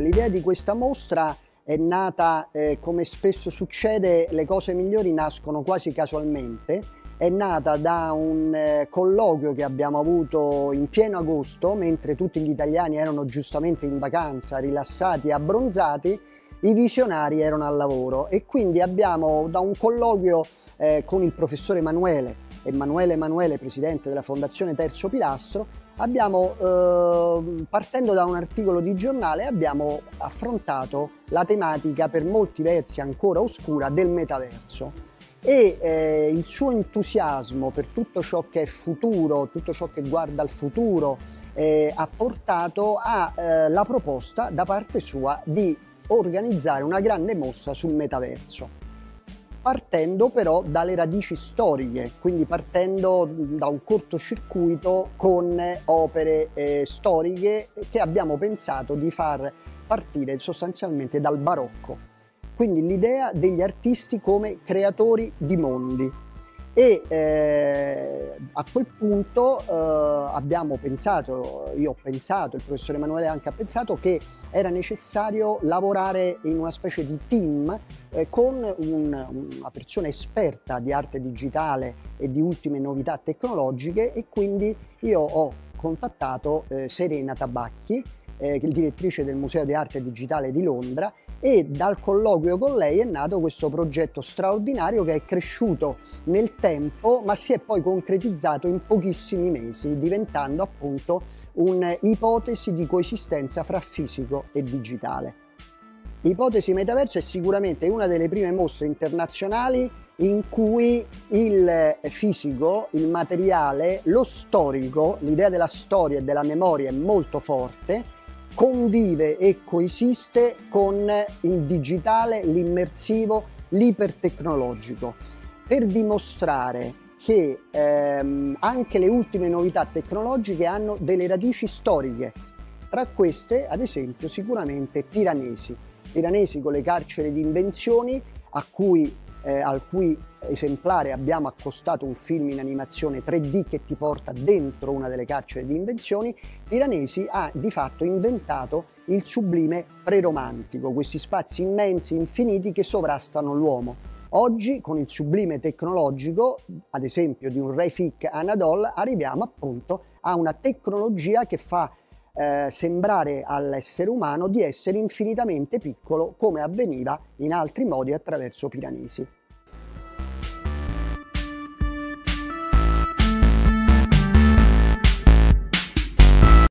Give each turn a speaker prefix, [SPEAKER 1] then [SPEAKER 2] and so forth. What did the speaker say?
[SPEAKER 1] l'idea di questa mostra è nata, eh, come spesso succede, le cose migliori nascono quasi casualmente. È nata da un eh, colloquio che abbiamo avuto in pieno agosto, mentre tutti gli italiani erano giustamente in vacanza, rilassati e abbronzati, i visionari erano al lavoro e quindi abbiamo da un colloquio eh, con il professore Emanuele, Emanuele Emanuele, presidente della Fondazione Terzo Pilastro, abbiamo, eh, partendo da un articolo di giornale, abbiamo affrontato la tematica per molti versi ancora oscura del metaverso. E eh, il suo entusiasmo per tutto ciò che è futuro, tutto ciò che guarda al futuro, eh, ha portato alla eh, proposta da parte sua di organizzare una grande mossa sul metaverso partendo però dalle radici storiche, quindi partendo da un cortocircuito con opere eh, storiche che abbiamo pensato di far partire sostanzialmente dal barocco. Quindi l'idea degli artisti come creatori di mondi, e eh, a quel punto eh, abbiamo pensato, io ho pensato, il professore Emanuele anche ha pensato che era necessario lavorare in una specie di team eh, con un, una persona esperta di arte digitale e di ultime novità tecnologiche e quindi io ho contattato eh, Serena Tabacchi, eh, direttrice del Museo di Arte Digitale di Londra e dal colloquio con lei è nato questo progetto straordinario che è cresciuto nel tempo ma si è poi concretizzato in pochissimi mesi diventando appunto un'ipotesi di coesistenza fra fisico e digitale. Ipotesi Metaverso è sicuramente una delle prime mostre internazionali in cui il fisico, il materiale, lo storico, l'idea della storia e della memoria è molto forte convive e coesiste con il digitale, l'immersivo, l'ipertecnologico, per dimostrare che ehm, anche le ultime novità tecnologiche hanno delle radici storiche. Tra queste, ad esempio, sicuramente Piranesi. Piranesi con le carceri di invenzioni a cui eh, al cui esemplare abbiamo accostato un film in animazione 3D che ti porta dentro una delle carceri di invenzioni, Piranesi ha di fatto inventato il sublime preromantico, questi spazi immensi, infiniti che sovrastano l'uomo. Oggi con il sublime tecnologico, ad esempio di un Refik Anadol, arriviamo appunto a una tecnologia che fa eh, sembrare all'essere umano di essere infinitamente piccolo come avveniva in altri modi attraverso Piranesi.